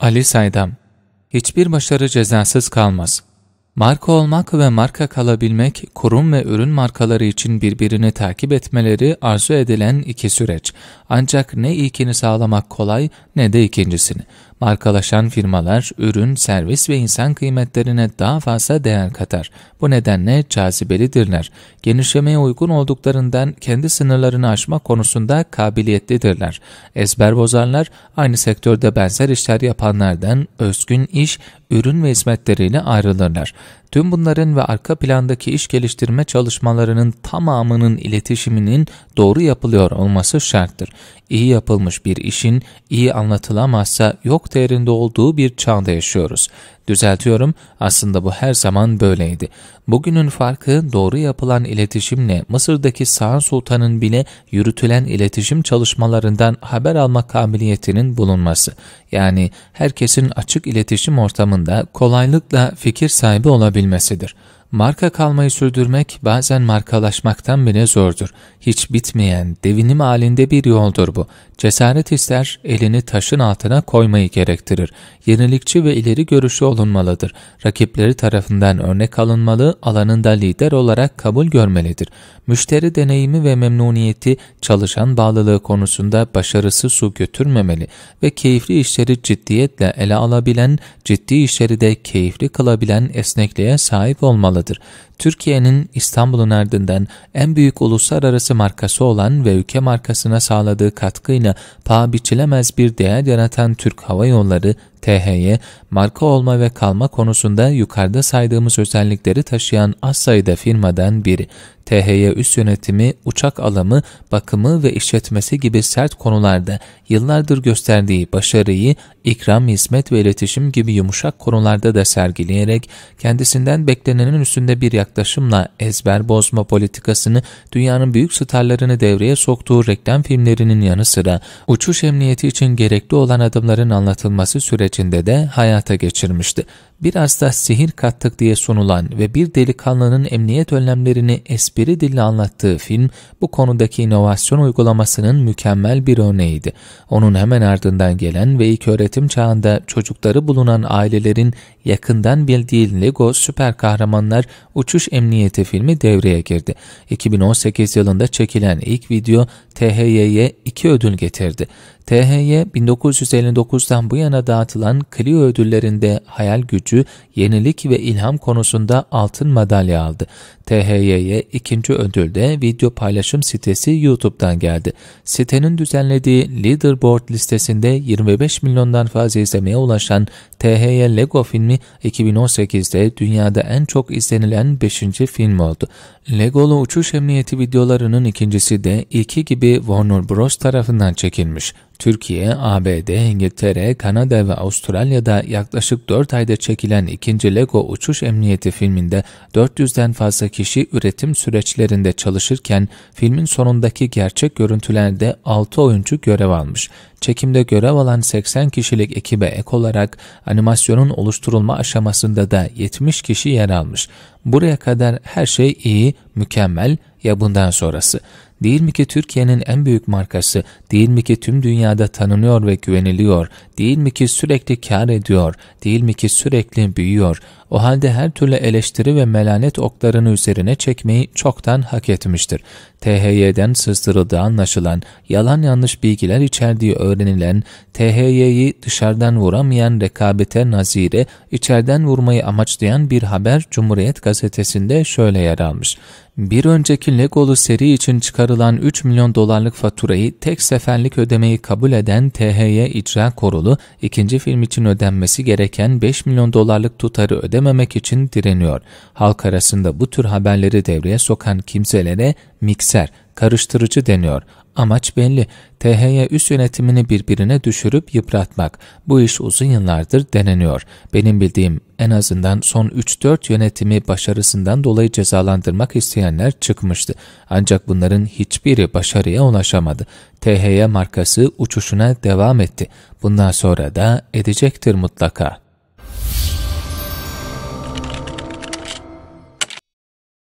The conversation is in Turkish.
Ali Saydam Hiçbir başarı cezasız kalmaz. Marka olmak ve marka kalabilmek, kurum ve ürün markaları için birbirini takip etmeleri arzu edilen iki süreç. Ancak ne ilkini sağlamak kolay ne de ikincisini. Markalaşan firmalar ürün, servis ve insan kıymetlerine daha fazla değer katar. Bu nedenle cazibelidirler. Genişlemeye uygun olduklarından kendi sınırlarını aşma konusunda kabiliyetlidirler. Ezber bozarlar, aynı sektörde benzer işler yapanlardan özgün iş, ürün ve hizmetleriyle ayrılırlar. Tüm bunların ve arka plandaki iş geliştirme çalışmalarının tamamının iletişiminin doğru yapılıyor olması şarttır. İyi yapılmış bir işin iyi anlatılamazsa yok değerinde olduğu bir çağda yaşıyoruz. Düzeltiyorum, aslında bu her zaman böyleydi. Bugünün farkı doğru yapılan iletişimle Mısır'daki Sağ Sultan'ın bile yürütülen iletişim çalışmalarından haber alma kabiliyetinin bulunması. Yani herkesin açık iletişim ortamında kolaylıkla fikir sahibi olabilmesidir. Marka kalmayı sürdürmek bazen markalaşmaktan bile zordur. Hiç bitmeyen, devinim halinde bir yoldur bu. Cesaret ister, elini taşın altına koymayı gerektirir. Yenilikçi ve ileri görüşü olunmalıdır. Rakipleri tarafından örnek alınmalı, alanında lider olarak kabul görmelidir. Müşteri deneyimi ve memnuniyeti çalışan bağlılığı konusunda başarısı su götürmemeli ve keyifli işleri ciddiyetle ele alabilen, ciddi işleri de keyifli kılabilen esnekliğe sahip olmalıdır. Türkiye'nin İstanbul'un ardından en büyük uluslararası markası olan ve ülke markasına sağladığı katkıyla paha biçilemez bir değer yaratan Türk Hava Yolları THY, marka olma ve kalma konusunda yukarıda saydığımız özellikleri taşıyan az sayıda firmadan biri. THY üst yönetimi, uçak alımı, bakımı ve işletmesi gibi sert konularda yıllardır gösterdiği başarıyı ikram, hizmet ve iletişim gibi yumuşak konularda da sergileyerek kendisinden beklenenin üstünde bir yaklaşımla ezber bozma politikasını dünyanın büyük starlarını devreye soktuğu reklam filmlerinin yanı sıra uçuş emniyeti için gerekli olan adımların anlatılması sürecinde de hayata geçirmişti biraz da sihir kattık diye sunulan ve bir delikanlının emniyet önlemlerini espri dille anlattığı film bu konudaki inovasyon uygulamasının mükemmel bir örneğiydi. Onun hemen ardından gelen ve ilk öğretim çağında çocukları bulunan ailelerin yakından bildiği Lego Süper Kahramanlar Uçuş Emniyeti filmi devreye girdi. 2018 yılında çekilen ilk video THY'ye iki ödül getirdi. THY 1959'dan bu yana dağıtılan Clio ödüllerinde hayal gücü, yenilik ve ilham konusunda altın madalya aldı. THY'ye ikinci ödülde video paylaşım sitesi YouTube'dan geldi. Sitenin düzenlediği Leaderboard listesinde 25 milyondan fazla izlemeye ulaşan THY Lego filmi 2018'de dünyada en çok izlenilen 5. film oldu. Legolu uçuş emniyeti videolarının ikincisi de ilki gibi Warner Bros. tarafından çekilmiş. Türkiye, ABD, İngiltere, Kanada ve Avustralya'da yaklaşık 4 ayda çekilen ikinci Lego uçuş emniyeti filminde 400'den fazla kişi üretim süreçlerinde çalışırken filmin sonundaki gerçek görüntülerde 6 oyuncu görev almış. Çekimde görev alan 80 kişilik ekibe ek olarak animasyonun oluşturulma aşamasında da 70 kişi yer almış. Buraya kadar her şey iyi, mükemmel ya bundan sonrası. Değil mi ki Türkiye'nin en büyük markası, değil mi ki tüm dünyada tanınıyor ve güveniliyor, değil mi ki sürekli kar ediyor, değil mi ki sürekli büyüyor, o halde her türlü eleştiri ve melanet oklarını üzerine çekmeyi çoktan hak etmiştir. THY'den sızdırıldığı anlaşılan, yalan yanlış bilgiler içerdiği öğrenilen, THY'yi dışarıdan vuramayan rekabete nazire, içeriden vurmayı amaçlayan bir haber Cumhuriyet gazetesinde şöyle yer almış. Bir önceki Legolu seri için çıkarılan 3 milyon dolarlık faturayı tek seferlik ödemeyi kabul eden THY İcra Kurulu, ikinci film için ödenmesi gereken 5 milyon dolarlık tutarı ödememek için direniyor. Halk arasında bu tür haberleri devreye sokan kimselere mikser, karıştırıcı deniyor. Amaç belli. THY üst yönetimini birbirine düşürüp yıpratmak. Bu iş uzun yıllardır deneniyor. Benim bildiğim en azından son 3-4 yönetimi başarısından dolayı cezalandırmak isteyenler çıkmıştı. Ancak bunların hiçbiri başarıya ulaşamadı. THY markası uçuşuna devam etti. Bundan sonra da edecektir mutlaka.